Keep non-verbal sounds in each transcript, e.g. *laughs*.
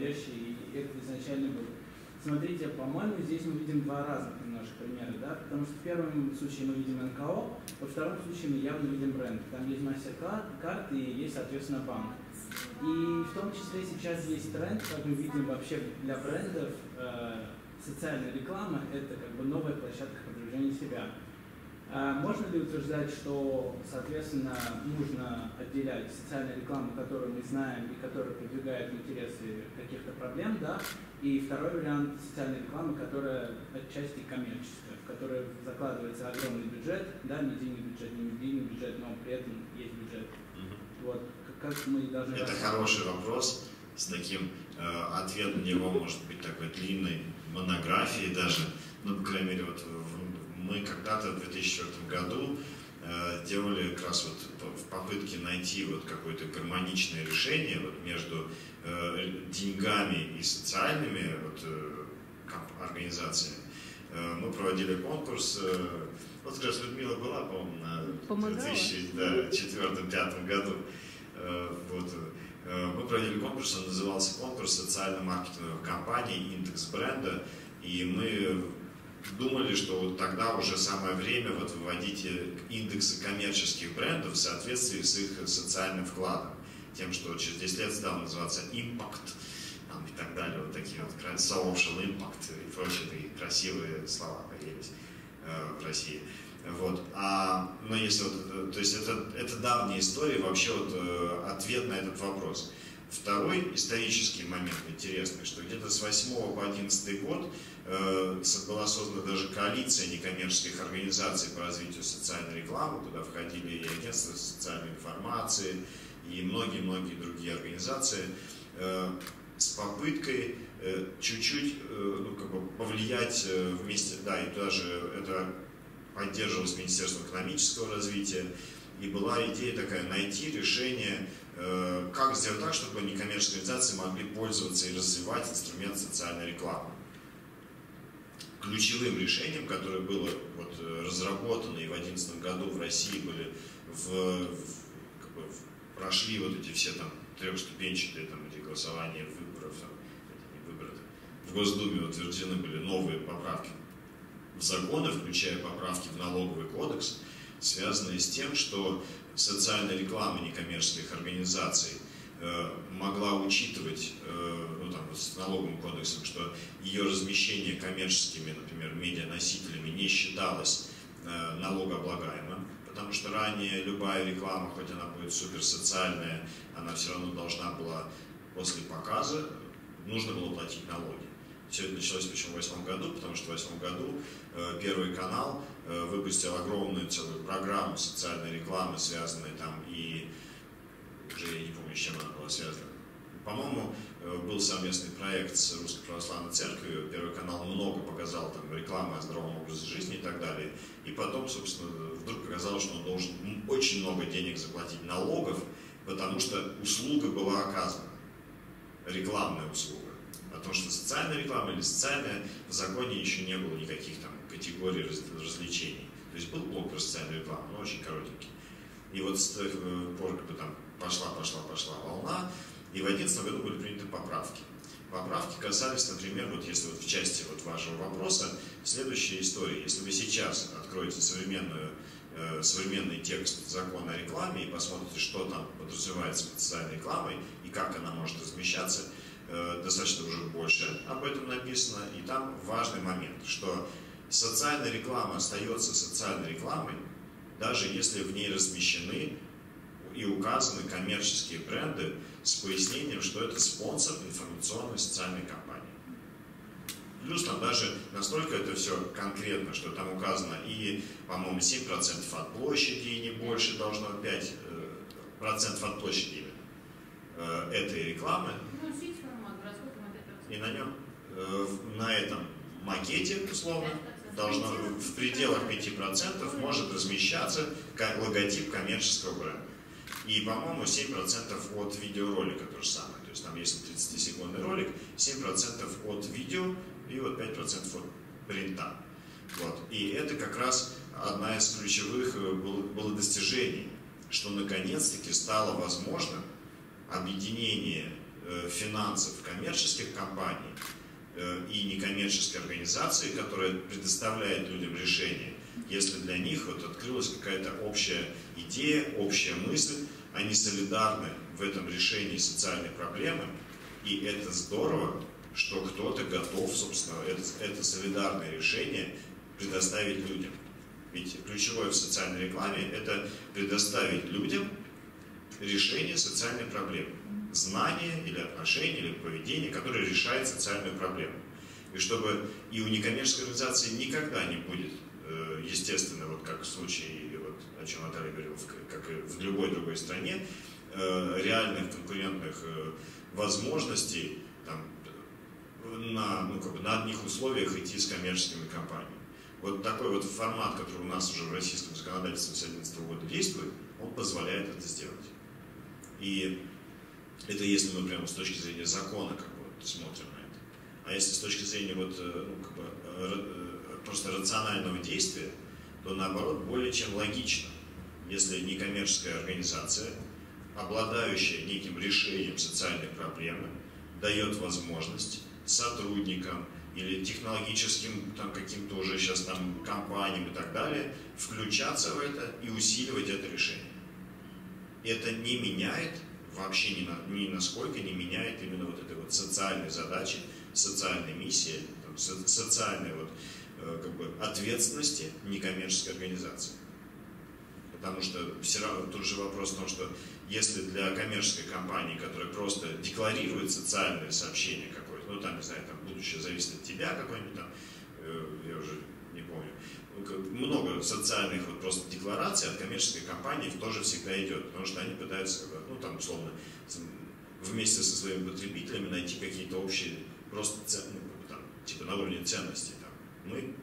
вводящий, и это изначально был. Смотрите, по-моему, здесь мы видим два разных немножко примера, да, потому что в первом случае мы видим НКО, во втором случае мы явно видим бренд. Там есть MasterCard и есть, соответственно, банк. И в том числе сейчас есть тренд, как мы видим вообще для брендов, э, социальная реклама – это как бы новая площадка продвижения себя. А можно ли утверждать, что, соответственно, нужно отделять социальную рекламу, которую мы знаем и которая продвигает интересы каких-то проблем, да, и второй вариант социальной рекламы, которая отчасти коммерческая, в которой закладывается огромный бюджет, да, медийный бюджет, не медийный бюджет, но при этом есть бюджет. Вот, как мы должны... Это хороший вопрос, с таким э, ответ на него может быть такой длинной монографией даже, ну, по крайней мере, вот мы когда-то в 2004 году э, делали как раз вот в попытке найти вот какое-то гармоничное решение вот между э, деньгами и социальными вот, э, организациями. Мы проводили конкурс, вот как раз Людмила была, по-моему, на 2004-2005 году. Вот, мы проводили конкурс, он назывался конкурс социально-маркетинговых компаний «Индекс бренда», и мы думали, что вот тогда уже самое время вот выводить индексы коммерческих брендов в соответствии с их социальным вкладом. Тем, что через 10 лет стал называться Impact там, и так далее, вот такие вот social impact и прочие такие красивые слова появились э, в России. Вот. А, но если вот, то есть это, это давняя история, вообще вот э, ответ на этот вопрос. Второй исторический момент интересный, что где-то с 8 по 11 год э, была создана даже коалиция некоммерческих организаций по развитию социальной рекламы, куда входили и агентства социальной информации, и многие-многие другие организации, э, с попыткой э, чуть-чуть э, ну, как бы повлиять э, вместе, да, и даже это поддерживалось Министерством экономического развития, и была идея такая, найти решение, э, как сделать так, чтобы некоммерческие организации могли пользоваться и развивать инструмент социальной рекламы. Ключевым решением, которое было вот, э, разработано и в 2011 году в России были в, в, как бы, в, прошли вот эти все там трехступенчатые там, эти голосования выборов, там, не выборы, в Госдуме утверждены были новые поправки в законы, включая поправки в налоговый кодекс, связанные с тем, что социальная реклама некоммерческих организаций э, могла учитывать, э, ну там с налоговым кодексом, что ее размещение коммерческими, например, медианосителями не считалось э, налогооблагаемым, потому что ранее любая реклама, хоть она будет суперсоциальная, она все равно должна была после показа, нужно было платить налоги. Все это началось причем в восьмом году, потому что в восьмом году э, Первый канал э, выпустил огромную целую программу социальной рекламы, связанной там и уже я не помню, с чем она была связана. По-моему, э, был совместный проект с Русской Православной Церковью. Первый канал много показал там рекламы о здоровом образе жизни и так далее. И потом, собственно, вдруг оказалось, что он должен очень много денег заплатить налогов, потому что услуга была оказана, рекламная услуга. Потому что социальная реклама или социальная, в законе еще не было никаких там категорий развлечений. То есть был блок про социальную рекламу, но очень коротенький. И вот с тех э, пор, как бы там пошла, пошла, пошла волна, и в 2011 году были приняты поправки. Поправки касались, например, вот если вот в части вот вашего вопроса, следующая история. Если вы сейчас откроете современную, э, современный текст закона о рекламе и посмотрите, что там подразумевается под социальной рекламой и как она может размещаться, Э, достаточно уже больше об этом написано, и там важный момент, что социальная реклама остается социальной рекламой, даже если в ней размещены и указаны коммерческие бренды с пояснением, что это спонсор информационной социальной кампании. Плюс там даже настолько это все конкретно, что там указано и, по-моему, 7% от площади и не больше должно 5% э, от площади именно э, этой рекламы. Ну, и на нем, э, на этом макете, условно, должно в пределах 5% может размещаться логотип коммерческого бренда. И, по-моему, 7% от видеоролика то же самое. То есть там, если 30-секундный ролик, 7% от видео и вот 5% от принта. Вот. И это как раз одна из ключевых э, было, достижений, что наконец-таки стало возможным объединение э, финансов коммерческих компаний э, и некоммерческой организации, которая предоставляет людям решение, если для них вот открылась какая-то общая идея, общая мысль, они солидарны в этом решении социальной проблемы, и это здорово, что кто-то готов, собственно, это, это солидарное решение предоставить людям. Ведь ключевое в социальной рекламе – это предоставить людям решение социальной проблемы. Знание или отношение, или поведение, которое решает социальную проблему. И чтобы и у некоммерческой организации никогда не будет, естественно, вот как в случае, вот, о чем Наталья говорила, как и в любой другой стране, э, реальных конкурентных э, возможностей там, на, ну, как бы на одних условиях идти с коммерческими компаниями. Вот такой вот формат, который у нас уже в российском законодательстве с 2011 года действует, он позволяет это сделать. И это если мы прямо с точки зрения закона как бы вот смотрим на это. А если с точки зрения вот, э, ну, как бы, э, э, просто рационального действия, то наоборот более чем логично, если некоммерческая организация, обладающая неким решением социальной проблемы, дает возможность сотрудникам или технологическим там, каким-то уже сейчас там компаниям и так далее включаться в это и усиливать это решение. Это не меняет вообще ни, на, ни насколько не меняет именно вот этой вот социальной задачи, социальной миссии, там, со, социальной вот, как бы ответственности некоммерческой организации. Потому что все равно тут же вопрос в том, что если для коммерческой компании, которая просто декларирует социальное сообщение какое-то, ну там, не знаю, там будущее зависит от тебя какой-нибудь там, э, я уже не помню, ну, много социальных вот просто деклараций от коммерческой компании тоже всегда идет, потому что они пытаются, ну там условно, вместе со своими потребителями найти какие-то общие, просто ну, там, типа на уровне ценностей. Мы,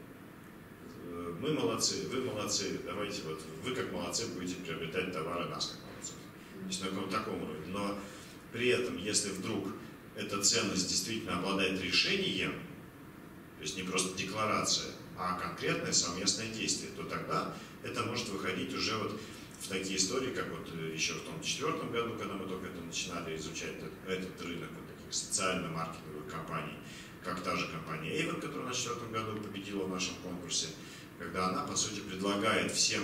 э, мы молодцы, вы молодцы, давайте вот, вы как молодцы будете приобретать товары нас как молодцы. То есть на каком таком уровне. Но при этом, если вдруг эта ценность действительно обладает решением, то есть не просто декларация, а конкретное совместное действие, то тогда это может выходить уже вот в такие истории, как вот э, еще в том четвертом году, когда мы только это начинали изучать, этот, этот рынок вот таких социально-маркетинговых компаний, как та же компания Avon, которая на четвертом году победила в нашем конкурсе, когда она, по сути, предлагает всем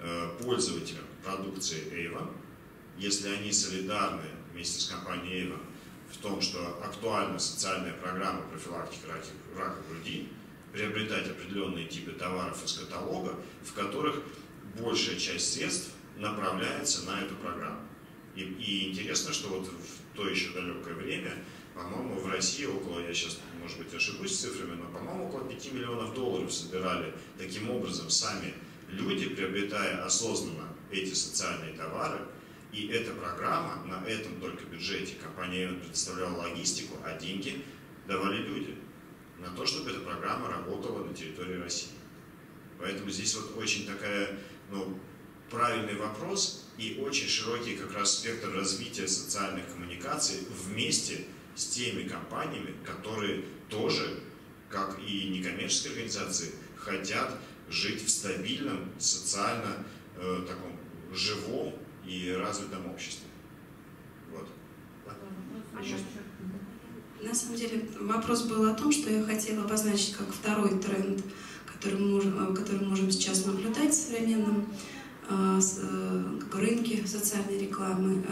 э, пользователям продукции Avon, если они солидарны вместе с компанией Avon в том, что актуальна социальная программа профилактики рака груди, приобретать определенные типы товаров из каталога, в которых большая часть средств направляется на эту программу. И, и интересно, что вот в то еще далекое время, по-моему, в России около, я сейчас, может быть, ошибусь цифрами, но, по-моему, около 5 миллионов долларов собирали таким образом сами люди, приобретая осознанно эти социальные товары. И эта программа на этом только бюджете, компания предоставляла логистику, а деньги давали люди на то, чтобы эта программа работала на территории России. Поэтому здесь вот очень такая, ну, правильный вопрос и очень широкий как раз спектр развития социальных коммуникаций вместе с теми компаниями, которые тоже, как и некоммерческие организации, хотят жить в стабильном, социально э, таком живом и развитом обществе. Вот. На самом деле вопрос был о том, что я хотела обозначить как второй тренд, который мы можем, который мы можем сейчас наблюдать в современном рынке социальной рекламы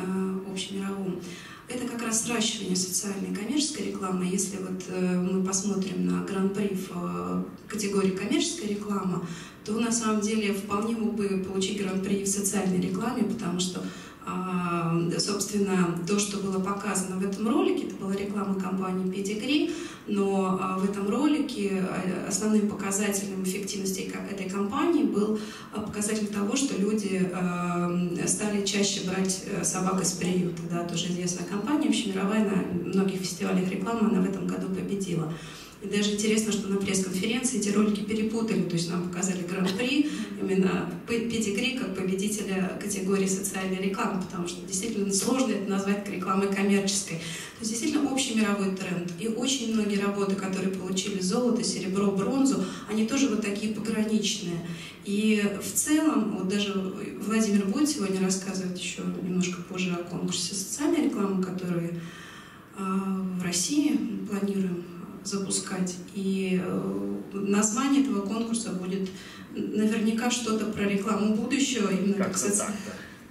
общемировом. Это как раз сращивание социальной и коммерческой рекламы. Если вот мы посмотрим на гран-при в категории коммерческая реклама, то на самом деле вполне мог бы получить гран-при в социальной рекламе, потому что а, собственно, то, что было показано в этом ролике, это была реклама компании Pedigree, но а, в этом ролике а, основным показателем эффективности этой компании был показатель того, что люди стали чаще брать э, собак из приюта. Да, тоже известная компания, общемировая, на многих фестивалях рекламы она в этом году победила. И даже интересно, что на пресс-конференции эти ролики перепутали, то есть нам показали гран-при, именно педигри как победителя категории социальной рекламы, потому что действительно сложно это назвать рекламой коммерческой. То есть действительно общий мировой тренд. И очень многие работы, которые получили золото, серебро, бронзу, они тоже вот такие пограничные. И в целом, вот даже Владимир будет сегодня рассказывать еще немножко позже о конкурсе социальной рекламы, который России планируем запускать. И название этого конкурса будет наверняка что-то про рекламу будущего, именно как, как социальный.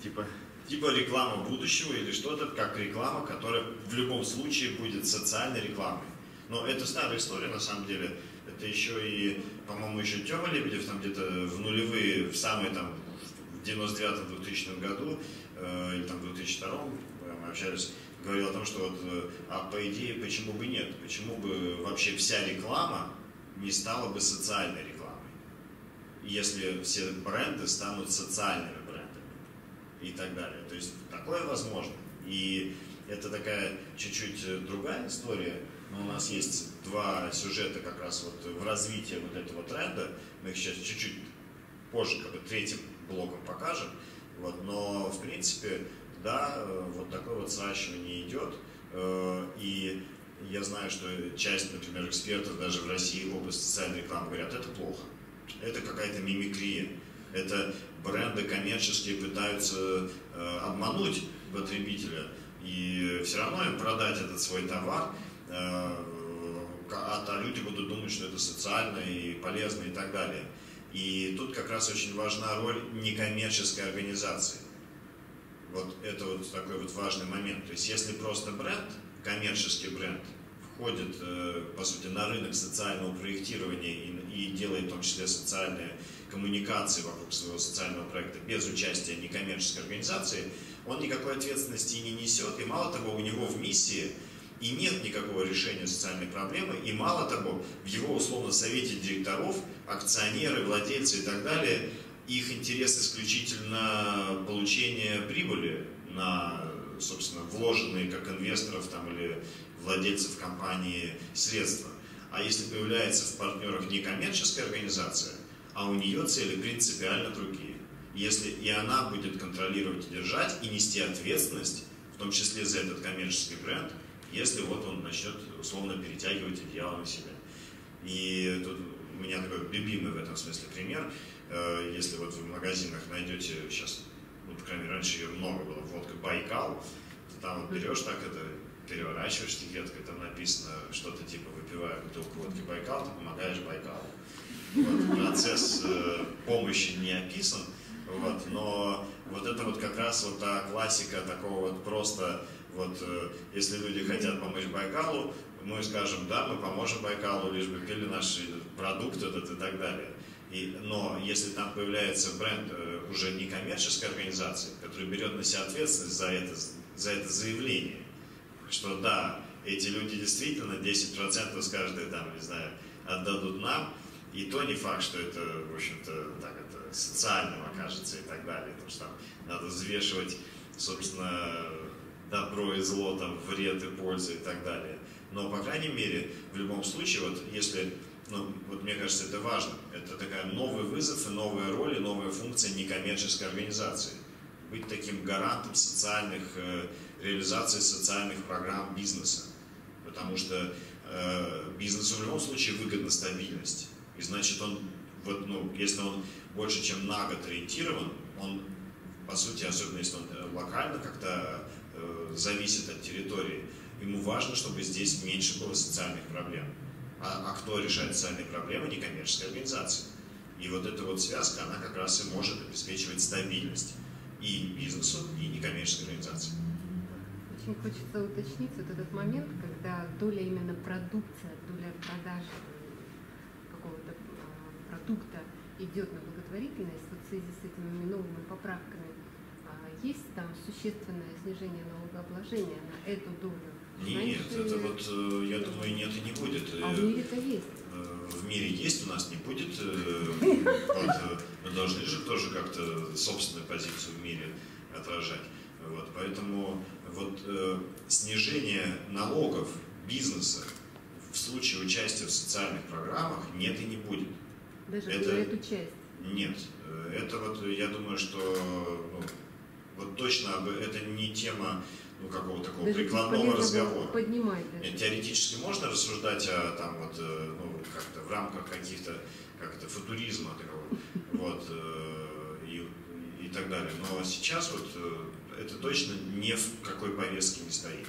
Типа типа реклама будущего или что-то, как реклама, которая в любом случае будет социальной рекламой. Но это старая история, на самом деле. Это еще и, по-моему, еще Тёма Лебедев там где-то в нулевые, в самые там, в 99-2000 году, э, или там в 2002 мы общались, говорил о том, что вот, э, а по идее, почему бы нет? Почему бы вообще вся реклама не стала бы социальной рекламой? Если все бренды станут социальными и так далее. То есть такое возможно. И это такая чуть-чуть другая история, но у нас есть два сюжета как раз вот в развитии вот этого тренда. Мы их сейчас чуть-чуть позже, как бы третьим блоком покажем. Вот, но в принципе, да, вот такое вот сращивание идет. Э, и я знаю, что часть, например, экспертов даже в России в области социальной рекламы говорят, это плохо. Это какая-то мимикрия. Это бренды коммерческие пытаются э, обмануть потребителя и все равно им продать этот свой товар, э, а люди будут думать, что это социально и полезно и так далее. И тут как раз очень важна роль некоммерческой организации. Вот это вот такой вот важный момент. То есть если просто бренд, коммерческий бренд, входит, э, по сути, на рынок социального проектирования и, делает в том числе социальные коммуникации вокруг своего социального проекта без участия некоммерческой организации, он никакой ответственности не несет, и мало того, у него в миссии и нет никакого решения социальной проблемы, и мало того, в его условно совете директоров, акционеры, владельцы и так далее, их интерес исключительно получение прибыли на, собственно, вложенные как инвесторов там, или владельцев компании средства. А если появляется в партнерах некоммерческая организация, а у нее цели принципиально другие. Если и она будет контролировать и держать, и нести ответственность, в том числе за этот коммерческий бренд, если вот он начнет условно перетягивать одеяло на себя. И тут у меня такой любимый в этом смысле пример. Э, если вот в магазинах найдете сейчас, ну, по крайней мере, раньше ее много было, водка Байкал, то там вот берешь так это, переворачиваешь этикетку, там написано что-то типа выпивая бутылку водки Байкал, ты помогаешь Байкалу вот, процесс э, помощи не описан, вот, но вот это вот как раз вот та классика такого вот просто, вот, э, если люди хотят помочь Байкалу, мы скажем, да, мы поможем Байкалу, лишь бы пили наши продукты этот и так далее. И, но если там появляется бренд э, уже не коммерческой организации, который берет на себя ответственность за это, за это заявление, что да, эти люди действительно 10% с каждой там, не знаю, отдадут нам, и то не факт, что это, в общем-то, так это социальным окажется и так далее. Потому что там надо взвешивать, собственно, добро и зло, там, вред и пользу и так далее. Но, по крайней мере, в любом случае, вот если, ну, вот мне кажется, это важно, это такая новый вызов и новая роль, и новая функция некоммерческой организации. Быть таким гарантом социальных, э, реализации социальных программ бизнеса. Потому что э, бизнесу в любом случае выгодна стабильность. И значит, он, вот, ну, если он больше, чем на год ориентирован, он, по сути, особенно если он э, локально как-то э, зависит от территории, ему важно, чтобы здесь меньше было социальных проблем. А, а кто решает социальные проблемы? Некоммерческая организация. И вот эта вот связка, она как раз и может обеспечивать стабильность и бизнесу, и некоммерческой организации. Очень хочется уточнить вот этот момент, когда доля именно продукции, доля продажи продукта идет на благотворительность, вот в связи с этими новыми поправками, а, есть там существенное снижение налогообложения на эту долю? Нет, Раньше... это вот, э, я думаю, нет и не будет. А в мире-то есть? Э, в мире есть, у нас не будет. Э, вот, мы должны же тоже как-то собственную позицию в мире отражать. Вот, поэтому вот снижение налогов бизнеса в случае участия в социальных программах нет и не будет. Даже это, эту часть? Нет. Э, это вот, я думаю, что ну, вот точно это не тема ну, какого-то такого Даже прикладного разговора. Поднимать даже. Теоретически можно рассуждать о там вот, э, ну, как-то в рамках каких-то как то футуризма такого, *laughs* вот, э, и, и так далее. Но сейчас вот это точно ни в какой повестке не стоит.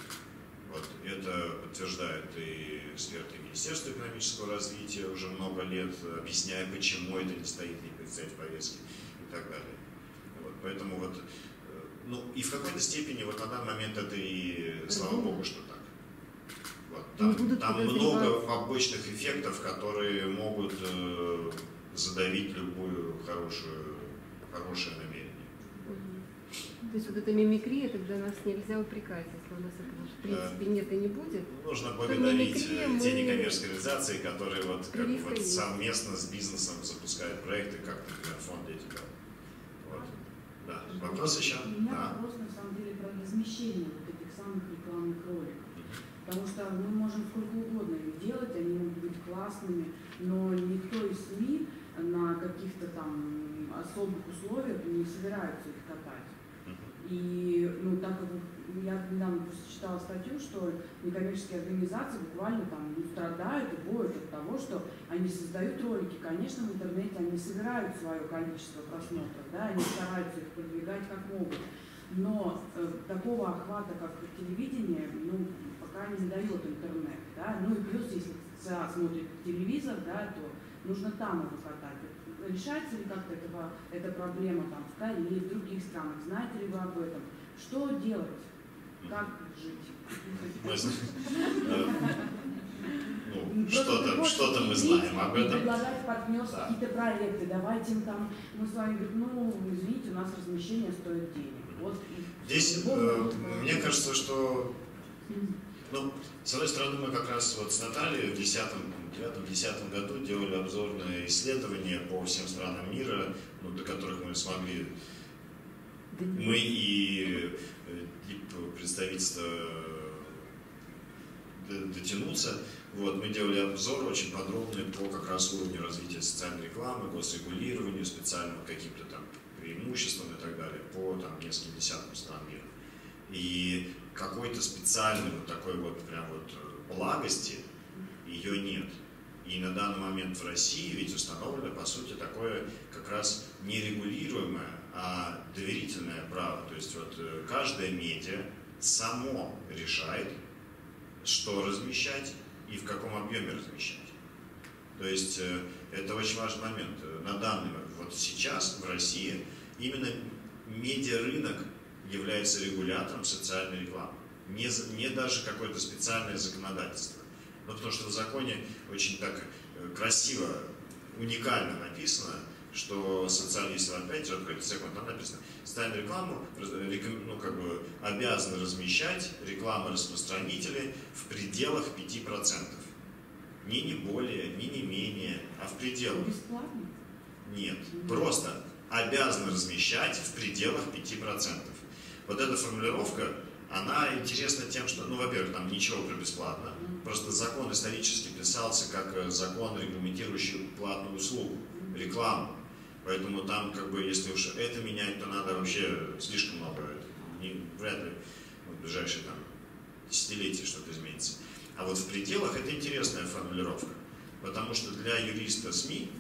Вот, это подтверждает обсуждают и эксперты Министерства экономического развития уже много лет, объясняя, почему это не стоит, не стоит в повестке и так далее. Вот, поэтому вот, э, ну и в какой-то степени вот на данный момент это и слава богу, что так. Вот, там, там много побочных эффектов, которые могут э, задавить любую хорошую, хорошее намерение. То есть вот эта мимикрия, тогда нас нельзя упрекать, если у нас этого в принципе нет и не будет. Нужно благодарить э, те некоммерческие организации, которые вот, как, вот совместно с бизнесом запускают проекты, как, например, фонд Дети. Да. Вопрос еще? У меня да. вопрос на самом деле про размещение вот этих самых рекламных роликов. Потому что мы можем сколько угодно их делать, они могут быть классными, но никто из СМИ на каких-то там особых условиях не собирается их катать. И ну, так как я недавно просто читала статью, что некоммерческие организации буквально там ну, страдают и боют от того, что они создают ролики. Конечно, в интернете они собирают свое количество просмотров, да, они стараются их продвигать как могут. Но э, такого охвата, как телевидение, ну, пока не дает интернет. Да? Ну и плюс, если ЦА смотрит телевизор, да, то нужно там его катать решается ли как-то этого, эта проблема там, в Корее или в других странах? Знаете ли вы об этом? Что делать? Как жить? Ну, что-то что мы знаем об этом. Предлагать партнерские да. какие-то проекты, давайте им там, мы с вами говорим, ну, извините, у нас размещение стоит денег. Вот, Здесь, э, мне кажется, что, ну, с одной стороны, мы как раз вот с Натальей в 2010 2009-2010 году делали обзорное исследование по всем странам мира, ну, до которых мы смогли, мы и, э, и представительство э, дотянуться. Вот, мы делали обзор очень подробный по как раз уровню развития социальной рекламы, госрегулированию, специальным каким-то там преимуществам и так далее, по там нескольким десяткам стран мира. И какой-то специальной вот такой вот прям вот э, благости ее нет. И на данный момент в России ведь установлено, по сути, такое как раз нерегулируемое, а доверительное право. То есть вот э, каждая медиа само решает, что размещать и в каком объеме размещать. То есть э, это очень важный момент. На данный момент, вот сейчас в России именно медиарынок является регулятором социальной рекламы. Не, не даже какое-то специальное законодательство. Ну, потому что в законе очень так э, красиво, уникально написано, что социальные, если опять же открыть закон, там написано, социальную рекламу ну, как бы, обязаны размещать рекламы распространители в пределах 5%. Ни не более, ни не менее, а в пределах. Бесплатно? Нет, просто обязаны размещать в пределах 5%. Вот эта формулировка, она интересна тем, что, ну, во-первых, там ничего про бесплатно, просто закон исторически писался как э, закон, регламентирующий платную услугу, рекламу. Поэтому там, как бы, если уж это менять, то надо вообще слишком много, не, вряд ли в ближайшие там десятилетия что-то изменится. А вот в пределах это интересная формулировка, потому что для юриста СМИ,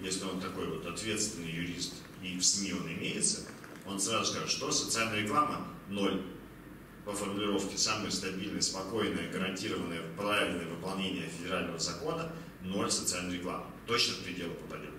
если он такой вот ответственный юрист, и в СМИ он имеется, он сразу скажет, что социальная реклама – ноль. По формулировке самое стабильное, спокойное, гарантированное, правильное выполнение федерального закона – ноль социальной рекламы. Точно в пределы попадет.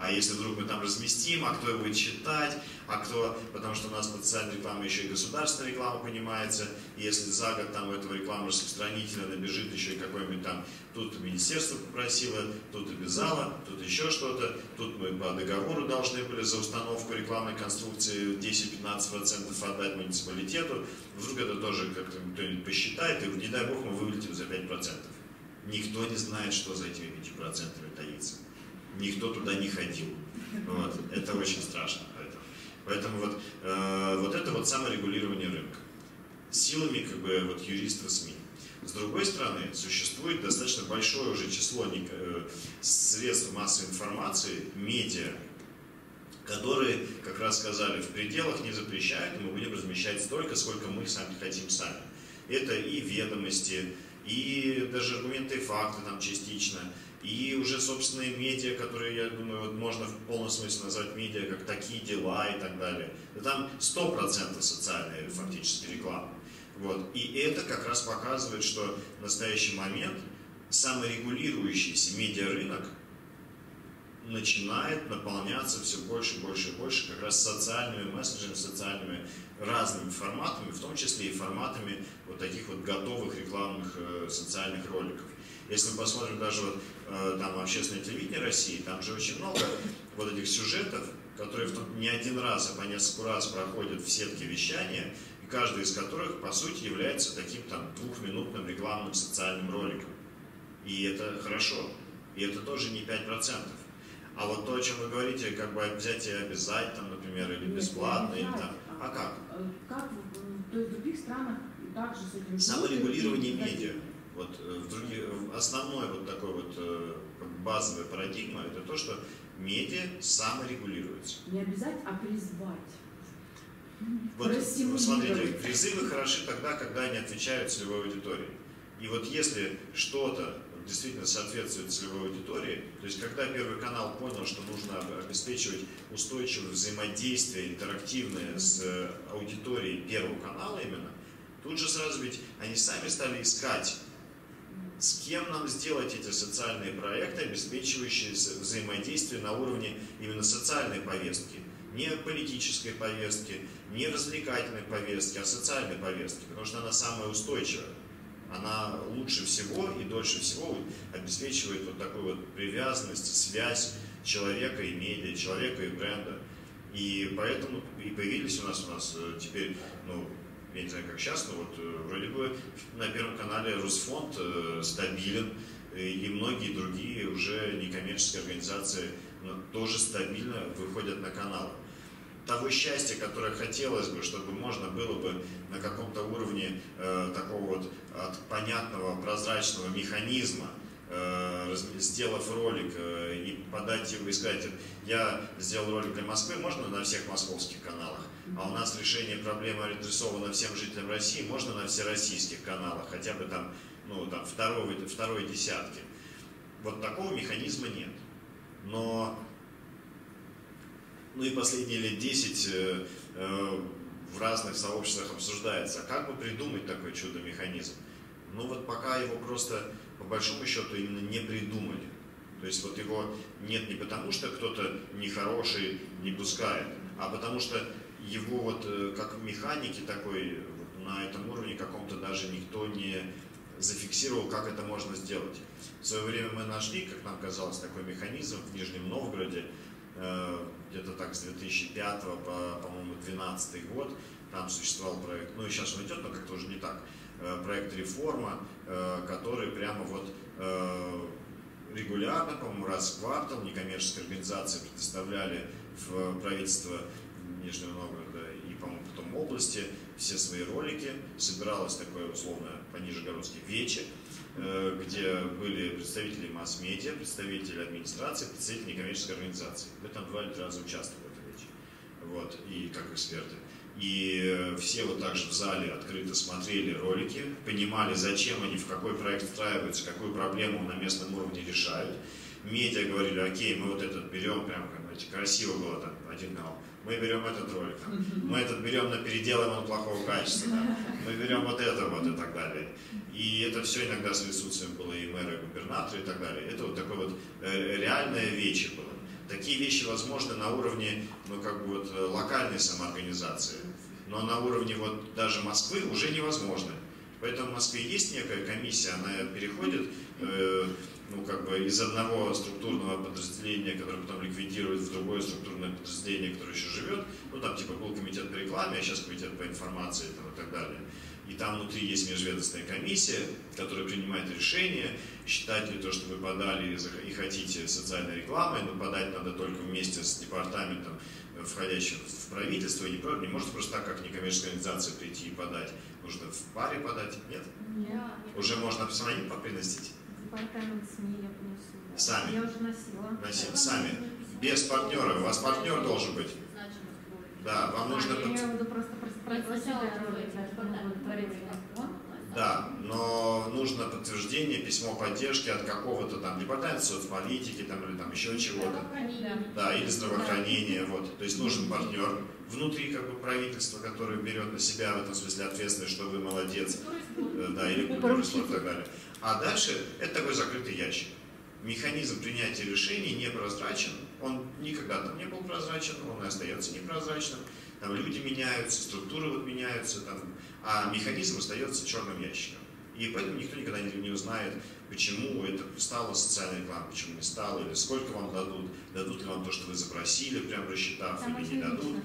А если вдруг мы там разместим, а кто его будет читать, а кто, потому что у нас под социальной рекламой еще и государственная реклама понимается, и если за год там у этого рекламы распространителя набежит еще и какой-нибудь там, тут министерство попросило, тут обязало, тут еще что-то, тут мы по договору должны были за установку рекламной конструкции 10-15% отдать муниципалитету, вдруг это тоже как-то кто-нибудь посчитает, и не дай бог мы вылетим за 5%. Никто не знает, что за этими 5% таится никто туда не ходил. Вот. Это очень страшно. Поэтому, поэтому вот, э, вот это вот саморегулирование рынка. Силами как бы вот юристов СМИ. С другой стороны, существует достаточно большое уже число э, средств массовой информации, медиа, которые как раз сказали, в пределах не запрещают, мы будем размещать столько, сколько мы сами хотим сами. Это и ведомости, и даже аргументы и факты там частично, и уже собственные медиа, которые, я думаю, вот можно в полном смысле назвать медиа, как такие дела и так далее. Да там 100% социальная фактически реклама. Вот. И это как раз показывает, что в настоящий момент саморегулирующийся медиарынок начинает наполняться все больше больше и больше как раз социальными мессенджерами, социальными разными форматами, в том числе и форматами вот таких вот готовых рекламных э, социальных роликов. Если мы посмотрим даже вот, э, там общественное телевидение России, там же очень много вот этих сюжетов, которые в том, не один раз, а по несколько раз проходят в сетке вещания, и каждый из которых, по сути, является таким там двухминутным рекламным социальным роликом. И это хорошо. И это тоже не 5%. А вот то, о чем вы говорите, как бы взять и обязать, там, например, или бесплатно, или там. А как? Э, как то есть в других странах также с этим Саморегулирование медиа. Вот э, в других, основной вот такой вот э, базовая парадигма это то, что медиа саморегулируется. Не обязать, а призвать. Вот, смотрите, призывы хороши тогда, когда они отвечают целевой аудитории. И вот если что-то действительно соответствует целевой аудитории. То есть, когда Первый канал понял, что нужно обеспечивать устойчивое взаимодействие интерактивное с э, аудиторией Первого канала именно, тут же сразу ведь они сами стали искать, с кем нам сделать эти социальные проекты, обеспечивающие взаимодействие на уровне именно социальной повестки. Не политической повестки, не развлекательной повестки, а социальной повестки, потому что она самая устойчивая она лучше всего и дольше всего обеспечивает вот такую вот привязанность, связь человека и медиа, человека и бренда. И поэтому и появились у нас у нас э, теперь, ну, я не знаю, как сейчас, но вот э, вроде бы на Первом канале Русфонд э, стабилен, и многие другие уже некоммерческие организации тоже стабильно выходят на каналы. Того счастья, которое хотелось бы, чтобы можно было бы на каком-то уровне э, такого вот от понятного прозрачного механизма, э, сделав ролик э, и подать его и сказать, я сделал ролик для Москвы, можно на всех московских каналах, а у нас решение проблемы адресовано всем жителям России, можно на всероссийских каналах, хотя бы там, ну, там второй, второй десятки. Вот такого механизма нет. Но ну и последние лет 10 э, э, в разных сообществах обсуждается, как бы придумать такой чудо-механизм. Ну вот пока его просто, по большому счету, именно не придумали. То есть вот его нет не потому, что кто-то нехороший не пускает, а потому что его вот э, как в механике такой на этом уровне каком-то даже никто не зафиксировал, как это можно сделать. В свое время мы нашли, как нам казалось, такой механизм в Нижнем Новгороде, где-то так с 2005 по, по-моему, 2012 год, там существовал проект, ну и сейчас он идет, но как-то уже не так, э, проект «Реформа», э, который прямо вот э, регулярно, по-моему, раз в квартал некоммерческие организации предоставляли в правительство Нижнего Новгорода области все свои ролики. Собиралось такое условно по-нижегородски вече, Э, где были представители масс-медиа, представители администрации, представители некоммерческой организации. Мы там два или три раза участвовали в этой речи, вот, и как эксперты. И э, все вот так же в зале открыто смотрели ролики, понимали, зачем они, в какой проект встраиваются, какую проблему на местном уровне решают. Медиа говорили, окей, мы вот этот берем, прям, как красиво было там, один канал, мы берем этот ролик, там, мы этот берем, но переделаем он плохого качества, там, мы берем вот это вот и так далее. И это все иногда с присутствием было и мэра, и губернатора и так далее. Это вот такое вот э, реальное вещи было. Такие вещи возможны на уровне, ну, как бы вот э, локальной самоорганизации. Но на уровне вот даже Москвы уже невозможно. Поэтому в Москве есть некая комиссия, она переходит э, ну, как бы из одного структурного подразделения, которое потом ликвидирует, в другое структурное подразделение, которое еще живет. Ну, там типа был комитет по рекламе, а сейчас комитет по информации там, и так далее. И там внутри есть межведомственная комиссия, которая принимает решение, считать ли то, что вы подали и хотите социальной рекламой, но подать надо только вместе с департаментом, входящим в правительство, и не, не может просто так, как некоммерческая организация, прийти и подать. Нужно в паре подать, нет? Нет. Уже можно самим приносить? Департамент СМИ я принесу. Да. Сами? Я уже носила. Носим, сами. Без партнера. У вас партнер должен быть. Да, вам нужно... А, я имею в виду просто про Да, но нужно подтверждение письмо поддержки от какого-то там департамента соцполитики там, или там еще чего-то. Да, или здравоохранения. Вот. То есть нужен партнер внутри как бы, правительства, который берет на себя в этом смысле ответственность, что вы молодец, э, да, или культурный и так далее. А дальше это такой закрытый ящик. Механизм принятия решений непрозрачен, он никогда там не был прозрачен, он и остается непрозрачным. Там люди меняются, структуры вот меняются, там, а механизм остается черным ящиком. И поэтому никто никогда не, не узнает, почему это стало социальной рекламой, почему не стало, или сколько вам дадут, дадут ли вам то, что вы запросили, прям рассчитав, Там или не дадут,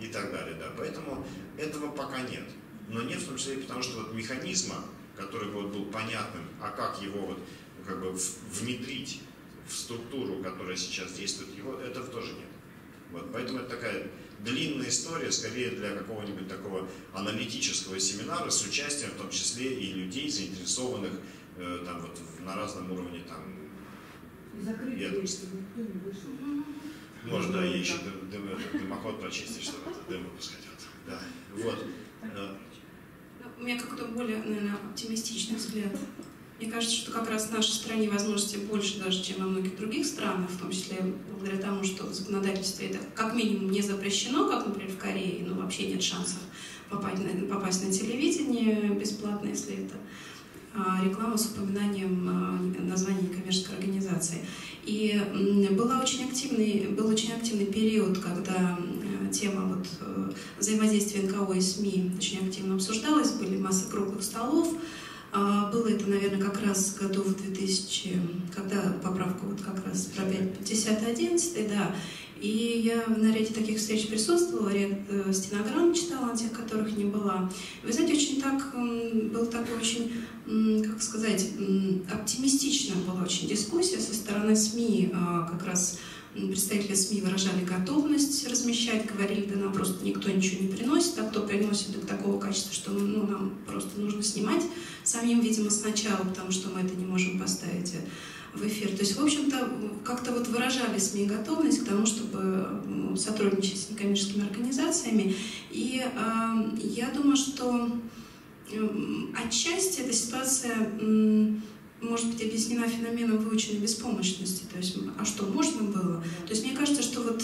и так далее. Да. Поэтому этого пока нет. Но нет в том числе и потому, что вот механизма, который вот был понятным, а как его вот как бы внедрить в структуру, которая сейчас действует, его этого тоже нет. Вот, поэтому это такая длинная история, скорее для какого-нибудь такого аналитического семинара с участием в том числе и людей, заинтересованных э, там, вот, на разном уровне там, И закрыть дверь, чтобы никто не вышел. можно да, еще дым, дым, дым, дымоход прочистить, чтобы дым выпускать. Да. Вот. У меня как-то более, наверное, оптимистичный взгляд. Мне кажется, что как раз в нашей стране возможностей больше даже, чем во многих других странах, в том числе благодаря тому, что в законодательстве это как минимум не запрещено, как, например, в Корее, ну вообще нет шансов попасть на, попасть на телевидение бесплатно, если это а, реклама с упоминанием а, названия некоммерческой организации. И была очень активный, был очень активный период, когда тема вот, э, взаимодействия НКО и СМИ очень активно обсуждалась, были масса круглых столов, а, было это, наверное, как раз году в 2000, когда поправка вот как раз про 10-11, да. И я на ряде таких встреч присутствовала, ряд э, стенограмм читала, на тех, которых не была. Вы знаете, очень так, был такой очень, как сказать, оптимистичная была очень дискуссия со стороны СМИ, а, как раз представители СМИ выражали готовность размещать, говорили, да нам просто никто ничего не приносит, а кто приносит до такого качества, что ну, нам просто нужно снимать самим, видимо, сначала, потому что мы это не можем поставить в эфир. То есть, в общем-то, как-то вот выражали СМИ готовность к тому, чтобы сотрудничать с некоммерческими организациями. И э, я думаю, что э, отчасти эта ситуация э, может быть объяснена феноменом выученной беспомощности. То есть, а что можно было? То есть мне кажется, что вот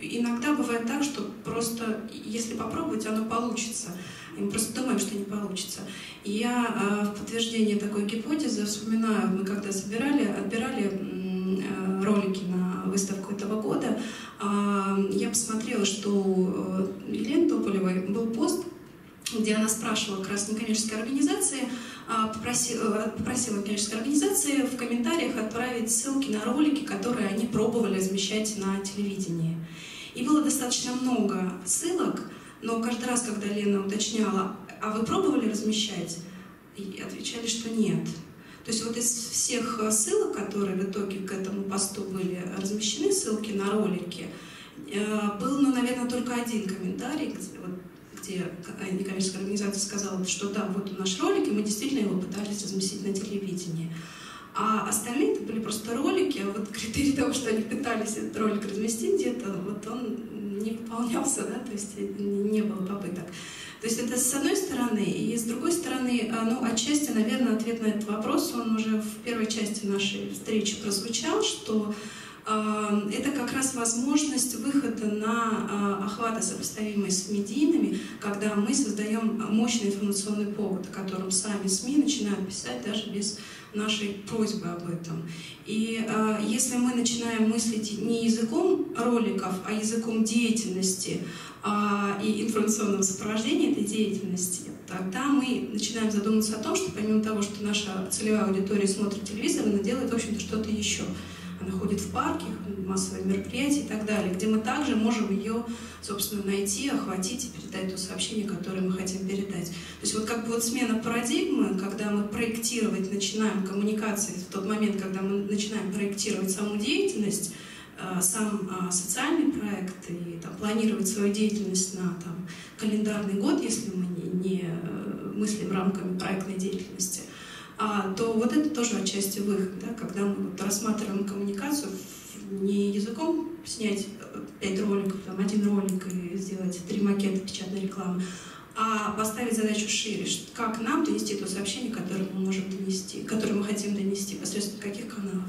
иногда бывает так, что просто если попробовать, оно получится. И мы просто думаем, что не получится. И я э, в подтверждение такой гипотезы вспоминаю, мы когда собирали, отбирали э, ролики на выставку этого года, э, я посмотрела, что у Елены Тополевой был пост, где она спрашивала как раз некоммерческие организации, попросила, попросила некоммерческие организации в комментариях отправить ссылки на ролики, которые они пробовали размещать на телевидении. И было достаточно много ссылок, но каждый раз, когда Лена уточняла, а вы пробовали размещать? И отвечали, что нет. То есть вот из всех ссылок, которые в итоге к этому посту были размещены, ссылки на ролики, э, был, ну, наверное, только один комментарий, вот, где некоммерческая организация сказала, что да, вот наш ролик, и мы действительно его пытались разместить на телевидении. А остальные это были просто ролики, а вот *laughs* критерий того, что они пытались этот ролик разместить где-то, вот он не выполнялся, да, то есть не было попыток. То есть это с одной стороны, и с другой стороны, а, ну, отчасти, наверное, ответ на этот вопрос, он уже в первой части нашей встречи прозвучал, что это как раз возможность выхода на а, охваты, сопоставимые с медийными, когда мы создаем мощный информационный повод, о котором сами СМИ начинают писать даже без нашей просьбы об этом. И э, если мы начинаем мыслить не языком роликов, а языком деятельности и информационного сопровождения этой деятельности, тогда мы начинаем задумываться о том, что помимо того, что наша целевая аудитория смотрит телевизор, она делает, в общем-то, что-то еще она ходит в парки, массовые мероприятия и так далее, где мы также можем ее, собственно, найти, охватить и передать то сообщение, которое мы хотим передать. То есть вот как бы вот смена парадигмы, когда мы проектировать начинаем коммуникации, в тот момент, когда мы начинаем проектировать саму деятельность, э, сам а, социальный проект и там, планировать свою деятельность на там, календарный год, если мы не, не э, мыслим рамками проектной деятельности, а, то вот это тоже отчасти выход, да, когда мы вот рассматриваем коммуникацию не языком снять э, пять роликов, там, один ролик и сделать три макета печатной рекламы, а поставить задачу шире, как нам донести то сообщение, которое мы можем донести, которое мы хотим донести, посредством каких каналов.